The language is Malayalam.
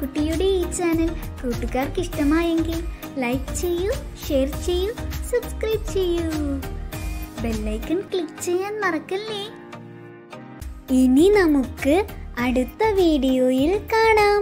കുട്ടിയുടെ ഈ ചാനൽ കൂട്ടുകാർക്ക് ഇഷ്ടമായെങ്കിൽ ലൈക്ക് ചെയ്യൂ ഷെയർ ചെയ്യൂ സബ്സ്ക്രൈബ് ചെയ്യൂ. ബെല്ലൈക്കൺ ക്ലിക്ക് ചെയ്യാൻ മറക്കല്ലേ? ഇനി നമുക്ക് അടുത്ത വീഡിയോയിൽ കാണാം.